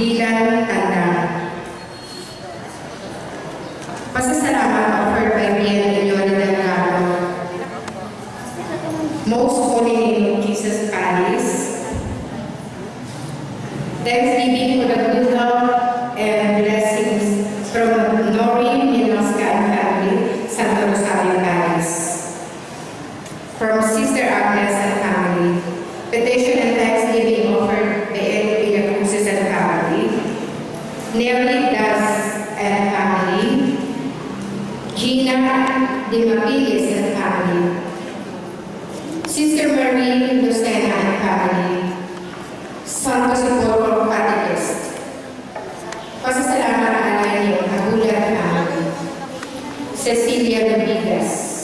legal tanda. Pasasalamat offered by Rian Inyona Delgado. Most Holy Name of Jesus Alice. Thanksgiving for the good love and blessings from Noreen Minascan family, Santa Rosario Alice. From Sister Agnes and family. Petition Nelly Das and family, Gina de Mapiles and family, Sister Marie Lucena and family, Santo Socorro Catechist. Pasasalamat ang alayong Agulat family, Cecilia Dominguez,